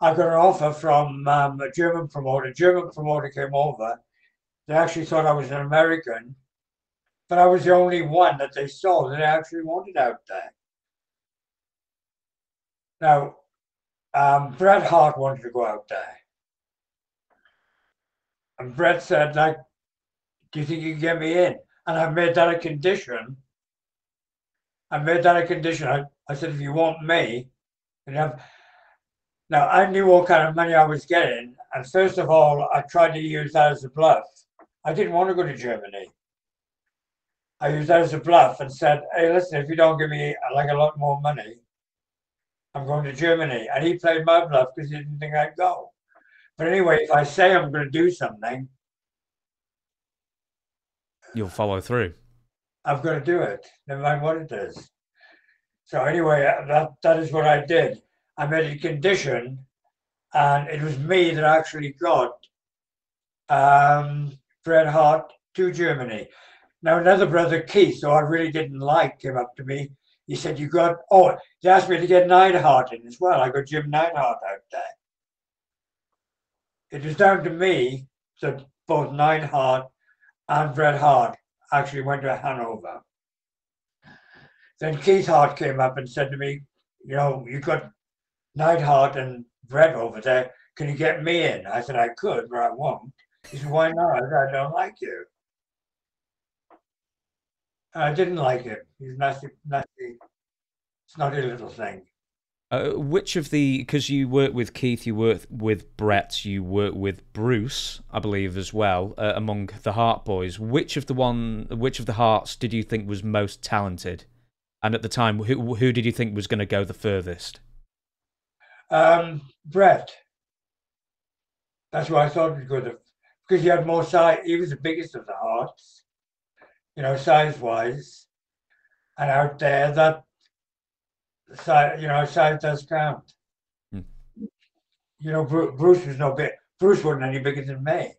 I got an offer from um, a German promoter. German promoter came over. They actually thought I was an American, but I was the only one that they saw that they actually wanted out there. Now, um, Bret Hart wanted to go out there. And Bret said, like, do you think you can get me in? And I made that a condition. I made that a condition. I, I said, if you want me, you have. Now, I knew what kind of money I was getting. And first of all, I tried to use that as a bluff. I didn't want to go to Germany. I used that as a bluff and said, hey, listen, if you don't give me like a lot more money, I'm going to Germany. And he played my bluff because he didn't think I'd go. But anyway, if I say I'm going to do something, you'll follow through. I've got to do it, no matter what it is. So anyway, uh, that that is what I did. I made a condition, and it was me that actually got um, Bret Hart to Germany. Now another brother, Keith, who I really didn't like, came up to me. He said, "You got oh." He asked me to get Neidhart in as well. I got Jim Neidhart out there. It was down to me that both Neidhart and Bret Hart actually went to Hanover. Then Keith Hart came up and said to me, you know, you got Neidhart and Bret over there. Can you get me in? I said, I could, but I won't. He said, why not? I said, I don't like you. I didn't like him. He's nasty, nasty, snotty little thing. Uh, which of the because you work with Keith, you work with Bret, you work with Bruce, I believe as well. Uh, among the Hart boys, which of the one, which of the Harts did you think was most talented? And at the time, who who did you think was going to go the furthest? Um, Bret. That's why I thought was good because he had more size. He was the biggest of the Harts, you know, size wise, and out there that size, you know, size does count. Hmm. You know, Bruce, Bruce was no big. Bruce wasn't any bigger than me.